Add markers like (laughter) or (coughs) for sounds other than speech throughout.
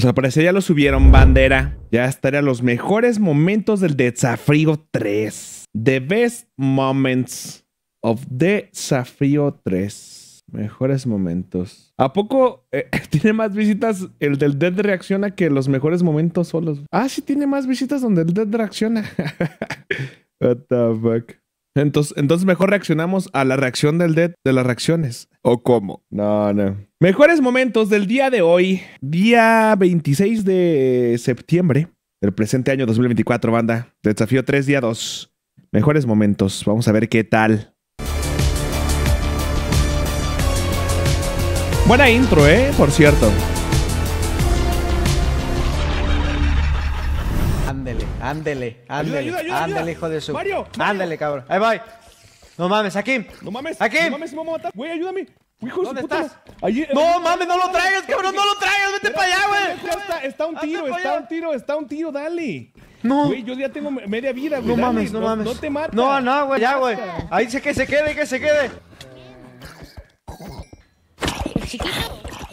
Pues al parecer ya lo subieron, bandera. Ya estarían los mejores momentos del Desafío 3. The best moments of Desafío 3. Mejores momentos. ¿A poco eh, (laughs) tiene más visitas el del Dead reacciona que los mejores momentos solos? Ah, sí tiene más visitas donde el Dead reacciona. (laughs) What the fuck. Entonces, entonces mejor reaccionamos a la reacción del Dead de las reacciones. ¿O cómo? No, no. Mejores momentos del día de hoy, día 26 de septiembre del presente año 2024, banda. Desafío 3, día 2. Mejores momentos. Vamos a ver qué tal. Buena intro, ¿eh? Por cierto. Ándele, ándele, ándele, hijo de su. Mario. Ándele, cabrón. Ahí voy. No mames, aquí. No mames. Aquí. No mames, me a matar. Güey, ayúdame. Hijo de ¿Dónde estás? Allí- No mames, no lo traigas, cabrón, no lo traigas, vete para allá, güey. Está, está un tiro, está un tiro, está un tiro, dale. No. Güey, yo ya tengo me- media vida, güey. No dale, mames, no mames. No te mates. No, no, güey, ya, güey. Ahí se que se quede, que se quede.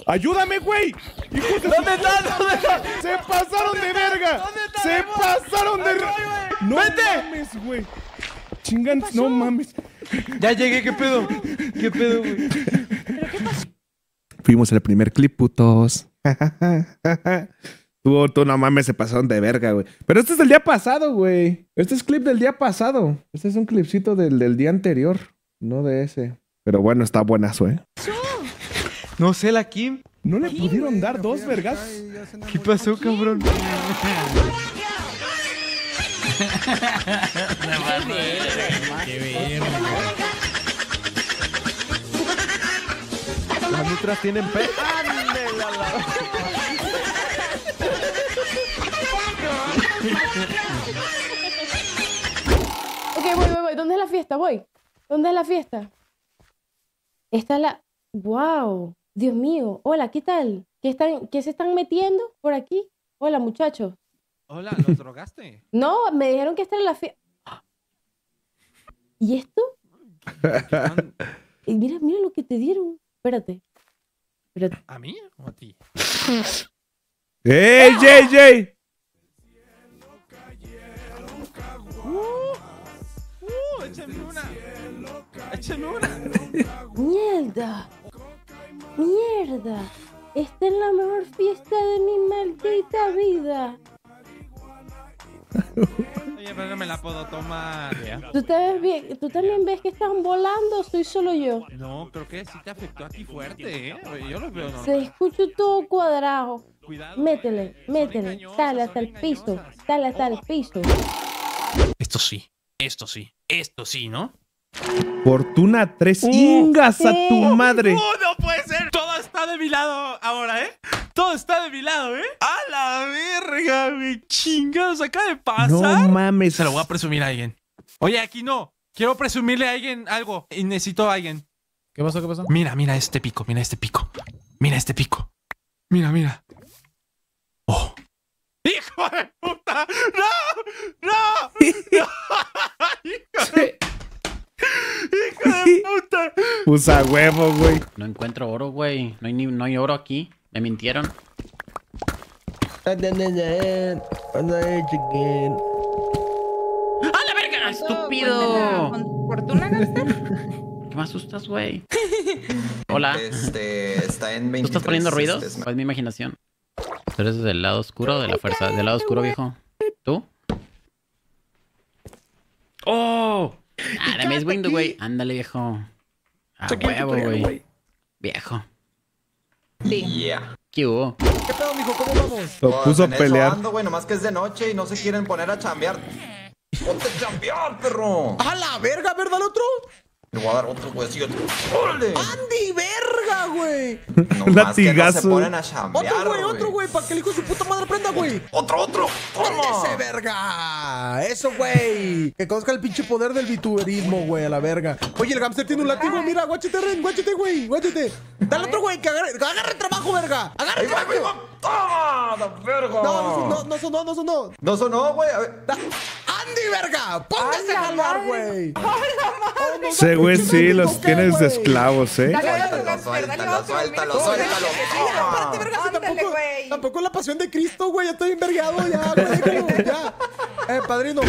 Ayúdame, güey. ¿Dónde estás? ¿Dónde estás? Se pasaron de verga. ¿Dónde está, Se pasaron de verga. No ¡Vete! mames, güey. Chingan, no mames. Ya llegué, ¿qué pedo? ¿Qué pedo, güey? Fuimos el primer clip, putos. (laughs) tú, tú no mames, se pasaron de verga, güey. Pero este es del día pasado, güey. Este es clip del día pasado. Este es un clipcito del, del día anterior, no de ese. Pero bueno, está buenazo, ¿eh? No sé, la Kim. ¿No le pudieron dar dos vergas? ¿Qué pasó, cabrón? (laughs) Las nutras tienen pe... Ok, voy, voy, voy. ¿Dónde es la fiesta? Voy. ¿Dónde es la fiesta? Esta es la. ¡Wow! Dios mío. Hola, ¿qué tal? ¿Qué, están, ¿Qué se están metiendo por aquí? Hola, muchachos. Hola, ¿los (laughs) drogaste? No, me dijeron que esta era la fiesta. ¿Y esto? Y mira, mira lo que te dieron. Espérate. Espérate. ¿A mí o a ti? (laughs) ¡Ey, JJ! ¡Uh! ¡Échame una! ¡Échame una! (laughs) ¡Mierda! ¡Mierda! Esta es la mejor fiesta de mi maldita vida. Oye, pero no me la puedo tomar. ¿Tú, te ves bien? ¿Tú también ves que están volando o soy solo yo? No, creo que sí te afectó a ti fuerte, ¿eh? Yo lo veo normal. Se escucha todo cuadrado. Cuidado. Métele, eh. Métele. Dale hasta el piso. Dale hasta el piso. Esto sí, esto sí, esto sí, ¿no? Fortuna 3. ¡Ingas a tu madre! ¡Oh, no puede mi lado ahora, ¿eh? Todo está de mi lado, ¿eh? ¡A la verga, güey! ¡Chingados! Acaba de pasar. No mames. Se lo voy a presumir a alguien. Oye, aquí no. Quiero presumirle a alguien algo. Y necesito a alguien. ¿Qué pasó? ¿Qué pasó? Mira, mira este pico, mira este pico. Mira este pico. Mira, mira. ¡Oh! ¡Hijo de puta! ¡No! ¡No! (laughs) ¡No! (laughs) ¡Hijo de, hijo de (laughs) puta! Pues a huevo, güey. No encuentro oro, güey. No hay, ni, no hay oro aquí. Me mintieron. ¡A la verga! ¡Estúpido! ¿Con fortuna gastar? (laughs) ¿Qué me asustas, güey? (laughs) Hola. Este, está en 23. ¿Tú estás poniendo ruidos? este, ¿O es mi imaginación? ¿Tú eres del lado oscuro o de la fuerza? ¿Del lado oscuro, viejo? ¿Tú? ¡Oh! Ah, dame es window, güey. Ándale, viejo. A huevo, güey. Viejo. Sí. Yeah. ¿Qué hubo? ¿Qué pedo, mijo? ¿Cómo vamos? Lo Pues puso a pelear. ando, güey, nomás que es de noche y no se quieren poner a chambear. (laughs) ¡Ponte a chambear, perro! ¡A la verga, verdad, el otro! Le voy a dar otro, güey, así, otro. ¡Órale! ¡Andy, verga, güey! (laughs) No Latigazo. se ponen a chambear, Otro, güey, otro, güey, para que el hijo de su puta madre aprenda, güey. ¡Otro, otro! ¡Toma! ¡Ese verga! ¡Eso, güey! Que conozca el pinche poder del vituberismo, güey, a la verga. Oye, el hamster tiene un látigo, mira, guáchate, Ren, guáchate, güey, guáchate. Dale otro, güey, que agarre, que agarre trabajo, verga. Agarre ¡Ahí va, ahí va! trabajo. ¡Toma! ¡La verga! No, no, no, no sonó, no sonó. No sonó, güey. A ver. Da- Andy, verga. Póngase a jalar, güey. Ese güey sí los tienes de esclavos, ¿eh? Suéltalo, suéltalo, suéltalo, suéltalo. Espérate, verga, tampoco, güey. tampoco la pasión de Cristo, güey. Ya estoy envergado, ya, güey. (laughs) ya. Eh, padrino.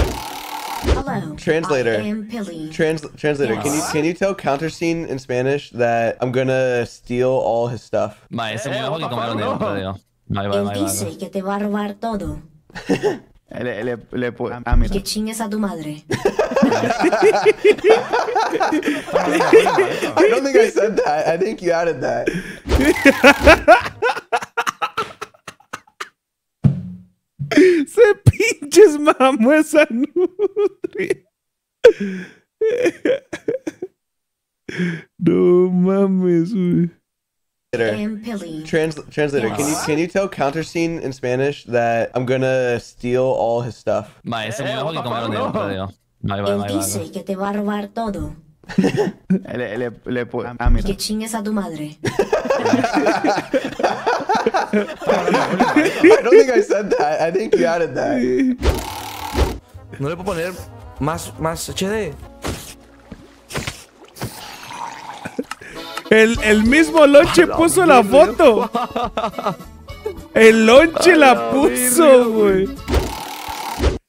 Hello. Translator. I am Pilly. Trans- translator, can you can you tell counter scene in Spanish that I'm gonna steal all his stuff? Ma, ese muy ojo que comer un dedo, te digo. Vale, vale, Él vale, dice vale. que te va a robar todo. (laughs) Le, le, le, ah, Y que chingues a tu madre. (laughs) I don't think I said that. I think you added that. Se pinches mamó esa nutria. No mames, güey. I Translator. Trans- translator, can you can you tell counter scene in Spanish that I'm gonna steal all his stuff? Ma, ese muy que comer un dedo, te digo. Vale, vale, Él vale, dice vale. que te va a robar todo. (laughs) Le, le, le, ah, Y que chingues a tu madre. (laughs) I don't think I said that. I think you added that. No le puedo poner más, más HD. El, el mismo lonche (laughs) puso la foto. El lonche la puso, güey.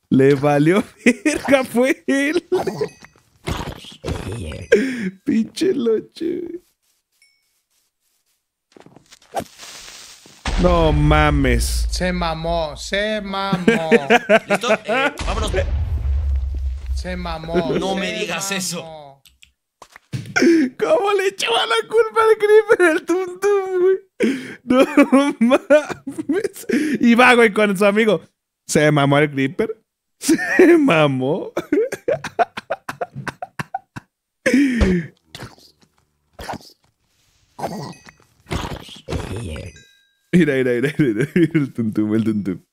Le valió (laughs) verga, fue él. (laughs) Pinche lonche. güey. No mames. Se mamó, se mamó, ¿Listo? Eh, vámonos. se mamó. No me digas eso. ¿Cómo le echaba la culpa al creeper al tuntum, güey? No mames. Y va, güey, con su amigo. ¿Se mamó el creeper? ¿Se mamó? Mira, mira, mira, mira, el tuntum, el tuntum.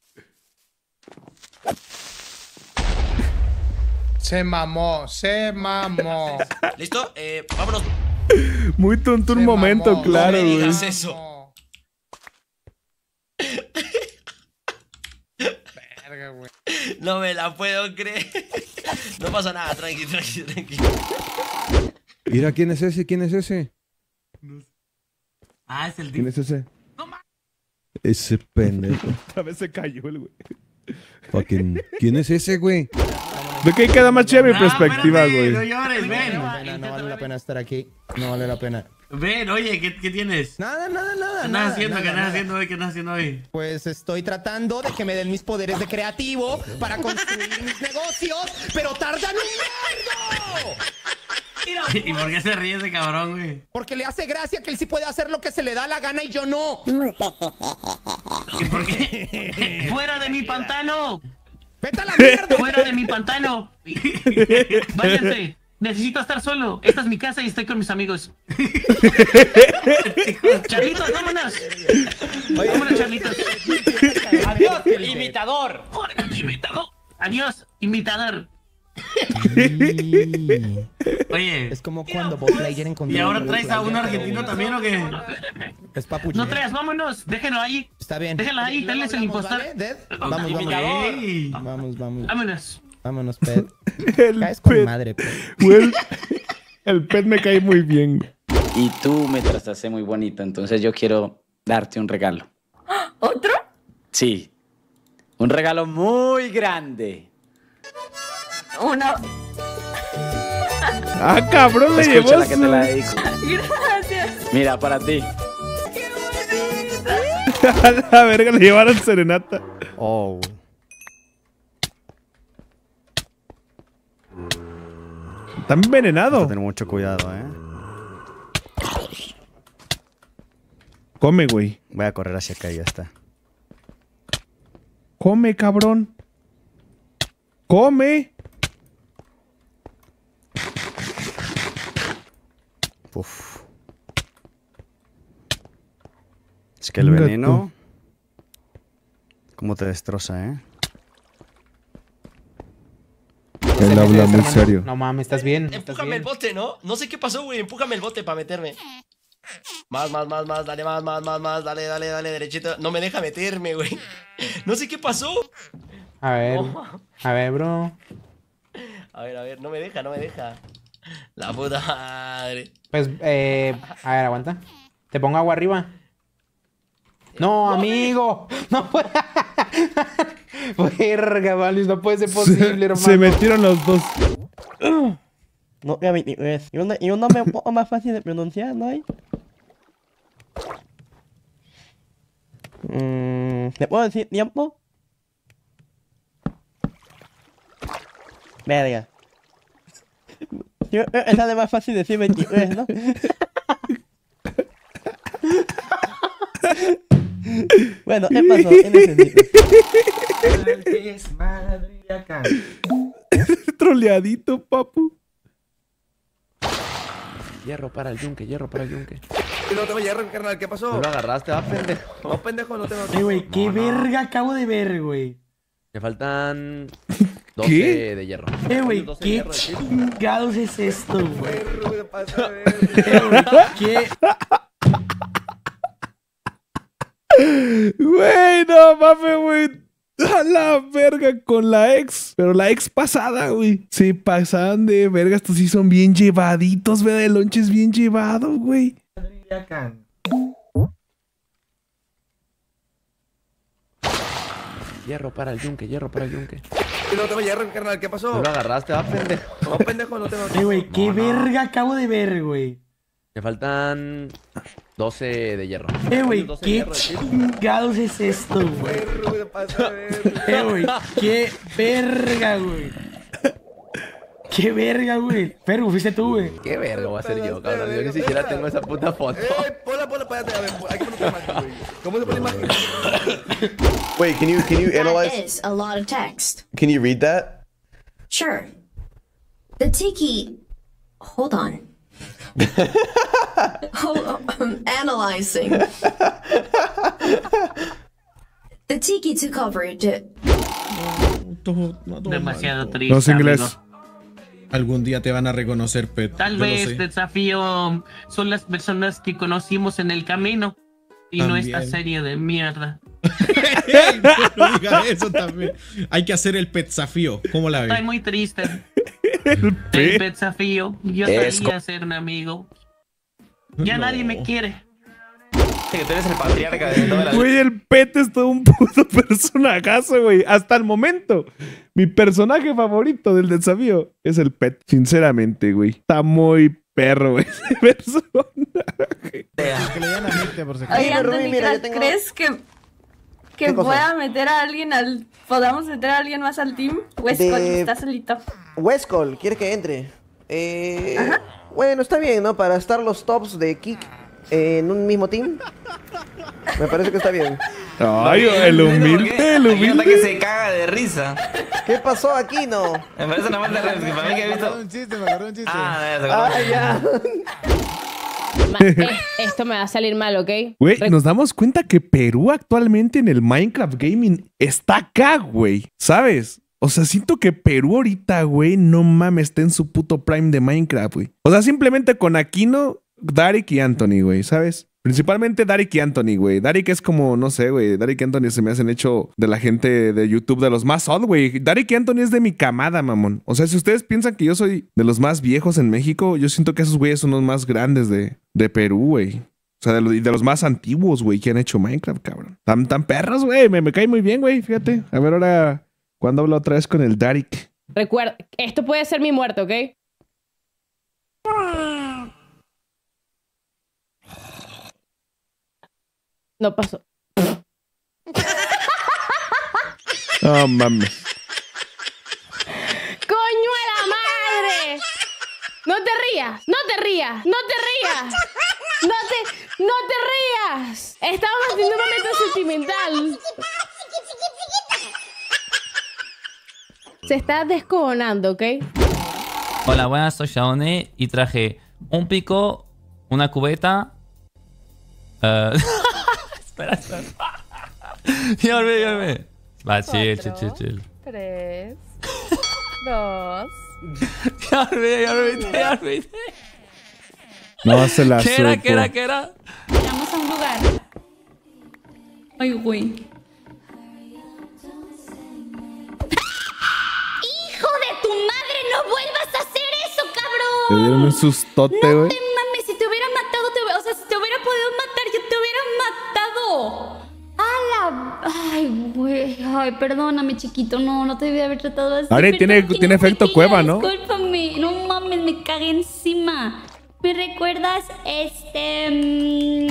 Se mamó, se mamó. (laughs) ¿Listo? Eh, vámonos. Muy tonto un se momento, mamó, claro, no me güey. digas eso. mamó. Verga, güey. No me la puedo creer. No pasa nada, tranqui, tranqui, tranqui. Mira, ¿quién es ese? ¿Quién es ese? Ah, es el ¿Quién es ese? Ese pendejo. (laughs) Otra vez se cayó el güey. Fucking. ¿Quién es ese, güey? De que queda más chida mi perspectiva, güey. No llores, ven. No vale la pena estar aquí. No vale la pena. Ven, oye, ¿qué, qué tienes? Nada, nada, nada. ¿Qué nada, haciendo? ¿Qué nada, andas nada. haciendo hoy? ¿Qué andas haciendo hoy? Pues estoy tratando de que me den mis poderes de creativo para construir (laughs) mis negocios, pero tardan un vergo. (laughs) ¿Y por qué se ríe ese cabrón, güey? Porque le hace gracia que él sí puede hacer lo que se le da la gana y yo no. ¿Y por qué? (laughs) ¡Fuera de mi pantano! ¡Vete a la mierda! (laughs) ¡Fuera de mi pantano! (laughs) ¡Váyanse! Necesito estar solo. Esta es mi casa y estoy con mis amigos. (laughs) Charlitos, vámonos. Vámonos, Charlitos. Adiós, imitador. Imitador. Adiós, imitador. (laughs) Oye, Es como cuando Bob Lightyear encontró ¿y ahora traes a un argentino también o qué? Es papuchín. No traes, vámonos. Déjenlo ahí. Está bien. Déjenlo ahí, denles el impostor. Vamos, vamos. Vamos, vamos. Vámonos. Vámonos, Pet. (laughs) El Caes con pet. madre, Pet. El, el pet me cae muy bien. Y tú me trataste muy bonito, entonces yo quiero darte un regalo. ¿Otro? Sí, un regalo muy grande. Uno. Ah, cabrón, le llevó que te la dedico. Gracias. Mira, para ti. (laughs) A la verga, le llevaron serenata. Oh. Está envenenado. Tener mucho cuidado, eh. Come, güey. Voy a correr hacia acá y ya está. Come, cabrón. Come. Uf. Es que el veneno. ¿Cómo te destroza, eh? Él habla muy serio. No mames, ¿estás bien? Empújame el bote, ¿no? No sé qué pasó, güey. Empújame el bote para meterme. Más, más, más, más. Dale, más, más, más, más. Dale, dale, dale, derechito. No me deja meterme, güey. No sé qué pasó. A ver, No. a ver, bro. A ver, a ver, no me deja, no me deja. (laughs) La puta madre. Pues, eh, a ver, aguanta. ¿Te pongo agua arriba? No, amigo. No puede. (laughs) Verga, Valis, no puede ser posible, hermano. Se metieron los dos. No, ya es. Y una, y un nombre un poco más fácil de pronunciar, ¿no hay? Mm, ¿Le puedo decir tiempo? Verga. Que es la de más fácil decir 23, ¿no? bueno, ¿qué pasó? ¿Qué necesitas? Troleadito, papu. Hierro para el yunque, hierro para el yunque. No tengo hierro, carnal, ¿qué pasó? No lo agarraste, va, pendejo. No, pendejo, no tengo. Eh, güey, qué verga acabo de ver, güey. Te faltan 12 ¿Qué? de hierro. Eh, güey, 12 qué chingados es esto, güey. Eh, güey, qué. Güey, no mames, güey. A la verga con la ex. Pero la ex pasada, güey. Se pasaban de verga. Estos sí son bien llevaditos, ve de lonches bien llevado, güey. Hierro para el yunque, hierro para el yunque. No tengo hierro, carnal, ¿qué pasó? No lo agarraste, va, pendejo. No, pendejo, no tengo. Eh, güey, qué verga acabo de ver, güey. Te faltan 12 de hierro. Eh, güey, 12 qué chingados es esto, güey. (laughs) Eh, güey, qué verga, güey. Qué verga, güey. Pero fuiste tú, güey. Qué verga voy a ser yo, cabrón. Yo ni siquiera tengo esa puta foto. Eh, ponla, ponla, espérate, a ver, hay que poner imagen, güey. ¿Cómo se pone imagen? (coughs) Wait, can you can you That analyze? is a lot of text. Can you read that? Sure. The tiki. Hold on. Hold on. I'm analyzing. the tiki took over it. Demasiado triste. No sé inglés. amigo. Algún día te van a reconocer, Pet. Tal Yo lo vez sé. desafío son las personas que conocimos en el camino y no esta serie de mierda. Ey, (laughs) no diga eso también. Hay que hacer el pet desafío. ¿Cómo la Estoy ves? muy triste. (laughs) El pet. desafío. Yo Es quería ser un amigo. Ya nadie me quiere. Que tú eres el patriarca de toda la Güey, el pet es todo un puto (laughs) personajazo, güey. Hasta el momento. Mi personaje favorito del desafío es el pet. Sinceramente, güey. Está muy perro, güey. (laughs) ese personaje. Que le digan a Mirte, por si acaso. Oye, Dime, Rubí, Anthony, mira, ¿cre- yo tengo- ¿crees que, que pueda meter a alguien al... ¿Podamos meter a alguien más al team? Westcott De- está solito. Westcall, quiere que entre. Eh, bueno, está bien, ¿no? Para estar los tops de Kick en un mismo team. Me parece que está bien. Ay, el humilde, el gente que humilde. se caga de risa. ¿Qué pasó aquí, no? Me parece una. Para mí que he visto. un chiste, me agarró un chiste. Ah, ya se Ah, acabó. ya. Ma- eh, esto me va a salir mal, ¿ok? Güey, nos damos cuenta que Perú actualmente en el Minecraft Gaming está acá, güey. ¿Sabes? O sea, siento que Perú ahorita, güey, no mames, está en su puto prime de Minecraft, güey. O sea, simplemente con Aquino, Darik y Anthony, güey, ¿sabes? Principalmente Darik y Anthony, güey. Darik es como, no sé, güey. Darik y Anthony se me hacen hecho de la gente de YouTube de los más old, güey. Darik y Anthony es de mi camada, mamón. O sea, si ustedes piensan que yo soy de los más viejos en México, yo siento que esos güeyes son los más grandes de, de Perú, güey. O sea, de, lo- de los más antiguos, güey, que han hecho Minecraft, cabrón. Tan, tan perros, güey. Me, me cae muy bien, güey. Fíjate. A ver ahora, ¿cuándo hablo otra vez con el Darik? Recuerda, esto puede ser mi muerte, ¿ok? No pasó. No mames. ¡Coño a la madre! No te rías, no te rías, no te rías. No te, no te rías. Estamos haciendo un momento sentimental. Se está descojonando, ¿ok? Hola, buenas, soy Shaone y traje un pico, una cubeta. eh, (laughs) espera, espera. (laughs) ya olvidé, ya olvidé. Va, chill, chill, chill, chill. Tres. (laughs) Dos. Ya olvidé, ya olvidé, ya olvidé. No se la ¿Qué era, qué era, qué era? Vamos a un lugar. Ay, güey. ¡Hijo de tu madre! ¡No Te dieron un sustote, güey. Mami, güey. Ay, perdóname, chiquito. No, no te debí haber tratado así. Ahora tiene, tiene efecto cueva, ¿no? Discúlpame. No mames, me cagué encima. ¿Me recuerdas este. mm,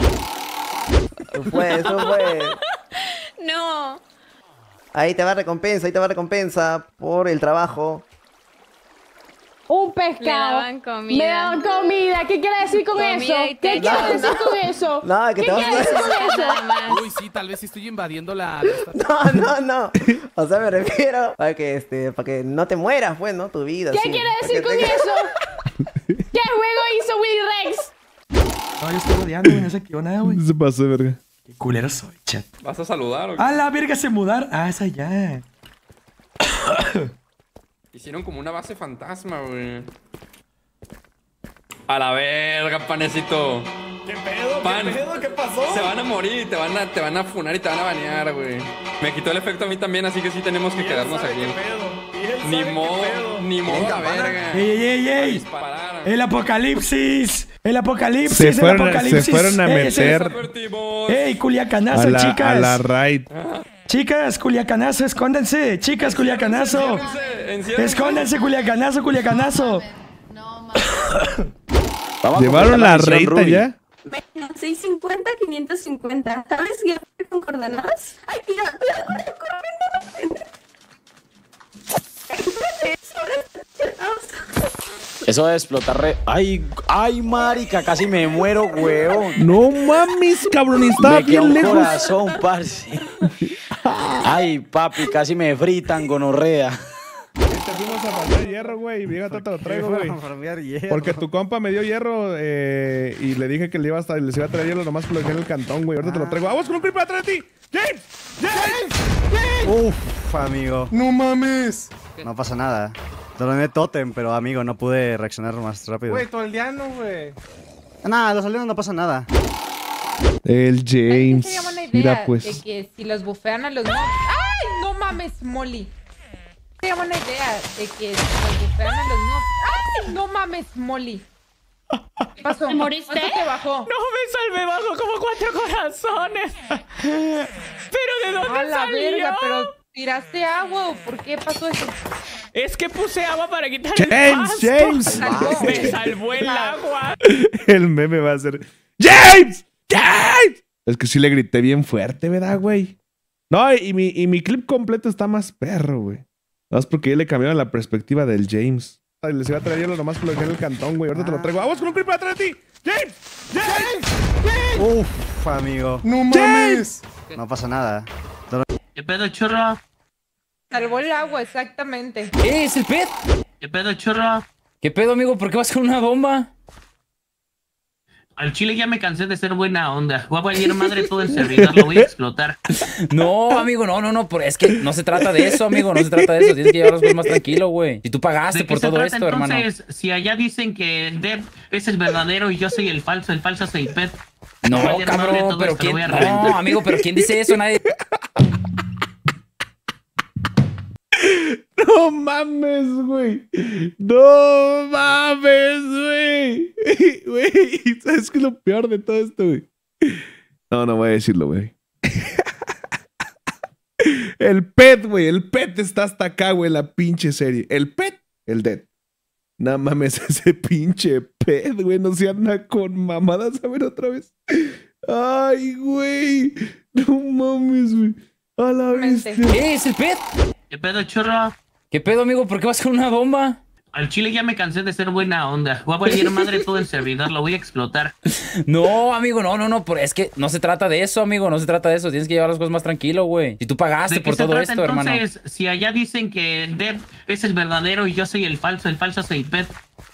Eso fue, eso fue. (laughs) No. Ahí te va recompensa, ahí te va recompensa por el trabajo. Un pescado. daban comida. Me daban comida. ¿Qué quiere decir con Comida eso? ¿Qué quiere decir con eso? (laughs) No, que ¿Qué te vas a- decir con eso? Uy, sí, tal vez estoy invadiendo la. (laughs) No, no, no. O sea, me refiero para que este, para que no te mueras, pues, ¿no? Tu vida. ¿Qué sí. quiere decir con eso? (laughs) ¿Qué juego hizo Willy Rex? No, yo estoy rodeando, güey. No se quedó nada, güey. Se pasó, de verga. Qué culero soy, chat. ¿Vas a saludar o qué? A la verga se mudar. Ah, esa ya. (coughs) Hicieron como una base fantasma, güey. A la verga, panecito. ¿Qué pedo? Pan. ¿Qué pedo? ¿Qué pasó? Se van a morir y te van a, te van a funar y te van a banear, güey. Me quitó el efecto a mí también, así que sí tenemos que quedarnos aquí. Ni modo, ni modo la verga. ¡Ey, ey, ey, ey! ¡El apocalipsis! ¡El apocalipsis! Se el fueron, a- apocalipsis! se fueron a meter ¡Ey, culiacanazo, a la, chicas! a la raid. Chicas, culiacanazo, escóndanse. Chicas, culiacanazo. Escóndanse, culiacanazo, culiacanazo. ¿Llevaron la reita ya? Bueno, 650, 550. ¿Sabes qué con coordenadas? Ay, mira, mira, Eso de explotar re... Ay, ay, marica, casi me muero, weón. No mames, cabrón, estaba bien lejos. corazón, parce. (laughs) Ay, papi, casi me fritan gonorrea. Te fuimos a farmear hierro, güey. Fíjate, te lo traigo, güey. Porque tu compa me dio hierro eh, y le dije que le iba a, estar- les iba a traer hierro nomás por lo que en el cantón, güey. Ahorita te lo traigo. ¡Vamos con un creeper atrás de ti! ¡James! ¡James! Uf, amigo. No mames. No pasa nada. Droné totem, pero amigo, no pude reaccionar más rápido. Güey, todo el diano, güey. Nada, los aldeanos no pasa nada. El James. Mira, de pues. que si los bufean a los mobs. Mames, Molly. Sería buena idea de que si los. ¡Ay! No mames, Molly. ¿Qué pasó? ¿Te moriste? ¿Cuánto te bajó? No me salvé bajo como cuatro corazones. Pero ¿de dónde A la salió? verga, pero ¿tiraste agua o por qué pasó eso? Es que puse agua para quitar James, el pasto. James. Me salvó el agua. El meme va a ser. ¡James! ¡James! Es que sí le grité bien fuerte, ¿verdad, güey? No, y mi, y mi clip completo está más perro, güey. Más porque ya le cambiaron la perspectiva del James. Ay, les iba a traer hierro nomás por lo que en el cantón, güey. Ahorita te lo traigo. ¡Vamos con un creeper atrás de ti! ¡James! ¡James! Uf, amigo. No mames. No pasa nada. ¿Qué pedo, churro? Salvó el agua, exactamente. ¿Eh? ¿Es el pet? ¿Qué pedo, churro? ¿Qué pedo, amigo? ¿Por qué vas con una bomba? Al chile ya me cansé de ser buena onda. Voy a valer madre todo el servidor, lo voy a explotar. (laughs) No, amigo, no, no, no. por- Es que no se trata de eso, amigo. No se trata de eso. Tienes que llevar las cosas más tranquilo, güey. Si tú pagaste ¿De qué por todo trata esto, hermano. entonces? Si allá dicen que el Dev es el verdadero y yo soy el falso, el falso soy Pet. No, cabrón, pero esto, lo quién. voy a reventar. No, amigo, pero ¿quién dice eso? Nadie. (laughs) No mames, güey. No mames, güey. Güey, ¿sabes qué es lo peor de todo esto, güey? No, no voy a decirlo, güey. El pet, güey. El pet está hasta acá, güey, en la pinche serie. El pet, el dead. No mames, (laughs) ese pinche pet, güey. No se anda con mamadas a ver otra vez. Ay, güey. No mames, güey. A la bestia. ¿Eh? ¿Es el pet? ¿Qué pedo, churro? ¿Qué pedo, amigo? ¿Por qué vas con una bomba? Al chile ya me cansé de ser buena onda. Voy a valer madre todo el servidor, lo voy a explotar. (laughs) No, amigo, no, no, no. por- Es que no se trata de eso, amigo. No se trata de eso. Tienes que llevar las cosas más tranquilo, güey. Si tú pagaste ¿De qué por todo trata esto, hermano. entonces? Si allá dicen que Dev es el verdadero y yo soy el falso, el falso soy Pet.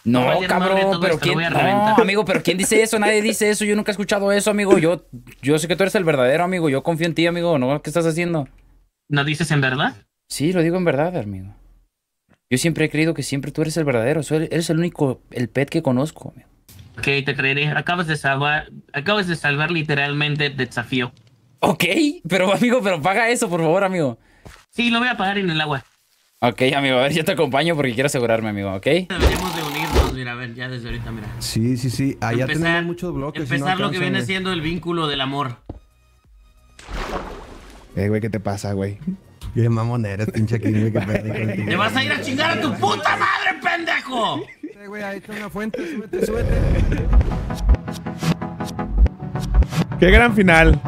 No, cabrón, pero esto, quién. No, amigo, pero ¿quién dice eso? Nadie dice eso. Yo nunca he escuchado eso, amigo. Yo, yo sé que tú eres el verdadero, amigo. Yo confío en ti, amigo. ¿No? ¿Qué estás haciendo? ¿No dices en verdad? Sí, lo digo en verdad, amigo. Yo siempre he creído que siempre tú eres el verdadero. Soy- eres el único, el pet que conozco, amigo. Ok, te creeré. Acabas de salvar, acabas de salvar literalmente el desafío. Ok, pero amigo, pero paga eso, por favor, amigo. Sí, lo voy a pagar en el agua. Ok, amigo, a ver, yo te acompaño porque quiero asegurarme, amigo, ¿ok? Deberíamos de unirnos, mira. a ver, ya desde ahorita, mira. Sí, sí, sí. Allá Empezar- tenemos muchos bloques. no Empezar lo que viene siendo el vínculo del amor. Eh, güey, ¿qué te pasa, güey? Qué mamón eres, pinche (laughs) qué pedo contigo. ¡Te vas a ir a chingar a tu puta madre, pendejo! Eh, güey, ahí está una fuente, súbete, súbete. ¡Qué gran final!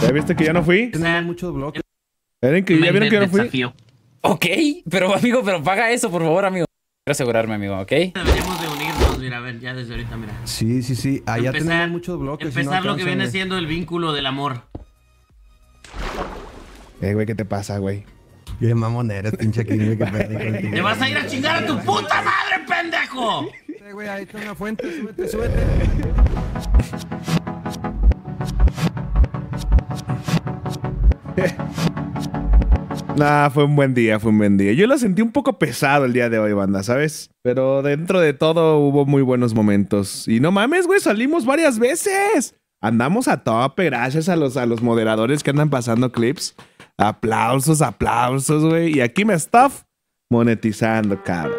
¿Ya viste que ya no fui? Tenemos muchos bloques. ¿Vieron que, ¿Ya vieron que yo no fui? Ok, pero amigo, pero paga eso, por favor, amigo. Quiero asegurarme, amigo, ¿ok? Deberíamos de unirnos, mira, a ver, ya desde ahorita, mira. Sí, sí, sí. Allá Empezar- tenemos muchos bloques. y no Empezar lo que viene siendo el vínculo del amor. Eh, güey, ¿qué te pasa, güey? Qué mamón eres, pinche aquí, güey. ¡Te vas a ir a chingar a tu puta madre, pendejo! Eh, güey, ahí está una fuente, súbete, súbete. (laughs) Nah, fue un buen día, fue un buen día. Yo lo sentí un poco pesado el día de hoy, banda, ¿sabes? Pero dentro de todo hubo muy buenos momentos. Y no mames, güey, salimos varias veces. Andamos a tope, gracias a los, a los moderadores que andan pasando clips. Aplausos, aplausos, güey. Y aquí me stuff monetizando, cabrón.